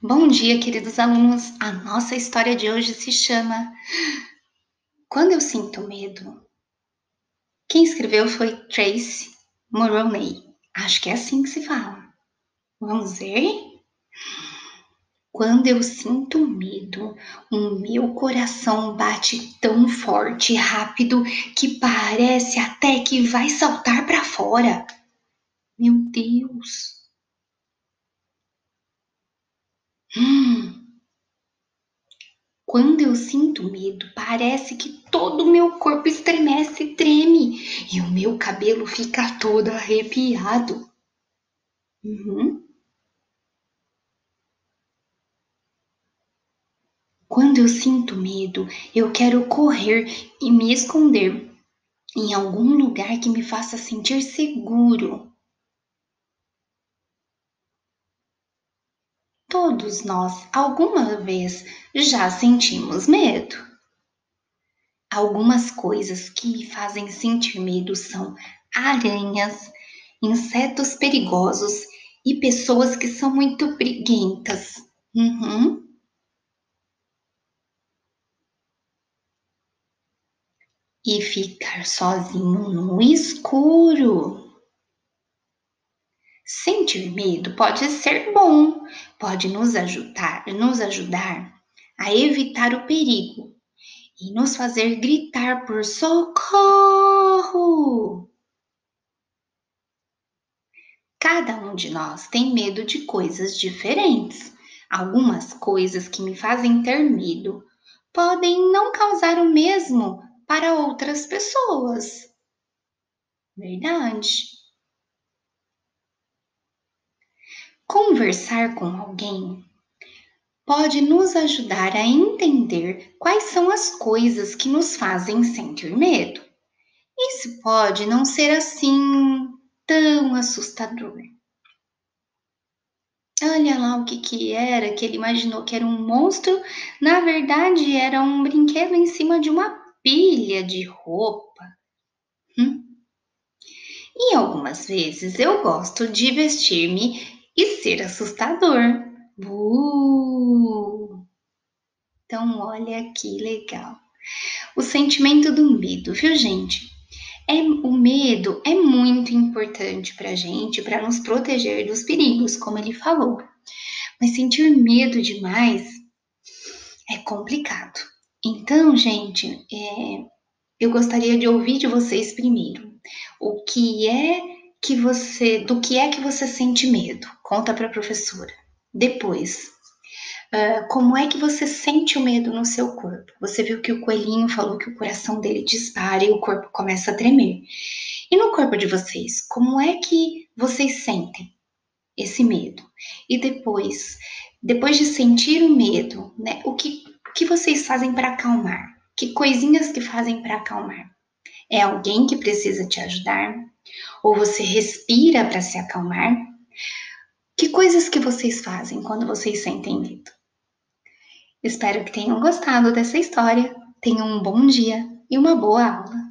Bom dia, queridos alunos. A nossa história de hoje se chama Quando eu sinto medo. Quem escreveu foi Trace Moroney. Acho que é assim que se fala. Vamos ver? Quando eu sinto medo, o meu coração bate tão forte e rápido que parece até que vai saltar para fora. Meu Deus! Hum. Quando eu sinto medo, parece que todo o meu corpo estremece e treme e o meu cabelo fica todo arrepiado. Uhum. Quando eu sinto medo, eu quero correr e me esconder em algum lugar que me faça sentir seguro. Todos nós, alguma vez, já sentimos medo. Algumas coisas que fazem sentir medo são aranhas, insetos perigosos e pessoas que são muito briguentas. Uhum. E ficar sozinho no escuro. Sentir medo pode ser bom, pode nos ajudar, nos ajudar a evitar o perigo e nos fazer gritar por socorro. Cada um de nós tem medo de coisas diferentes. Algumas coisas que me fazem ter medo podem não causar o mesmo para outras pessoas. Verdade. Conversar com alguém pode nos ajudar a entender quais são as coisas que nos fazem sentir medo. Isso pode não ser assim tão assustador. Olha lá o que, que era, que ele imaginou que era um monstro, na verdade era um brinquedo em cima de uma pilha de roupa. Hum? E algumas vezes eu gosto de vestir-me e ser assustador. Uh! Então, olha que legal. O sentimento do medo, viu, gente? É, o medo é muito importante para gente, para nos proteger dos perigos, como ele falou. Mas sentir medo demais é complicado. Então, gente, é, eu gostaria de ouvir de vocês primeiro o que é que você, do que é que você sente medo? Conta para a professora. Depois, uh, como é que você sente o medo no seu corpo? Você viu que o coelhinho falou que o coração dele dispara e o corpo começa a tremer. E no corpo de vocês, como é que vocês sentem esse medo? E depois, depois de sentir o medo, né, o que, o que vocês fazem para acalmar? Que coisinhas que fazem para acalmar? É alguém que precisa te ajudar? Ou você respira para se acalmar? Que coisas que vocês fazem quando vocês sentem medo? Espero que tenham gostado dessa história. Tenham um bom dia e uma boa aula.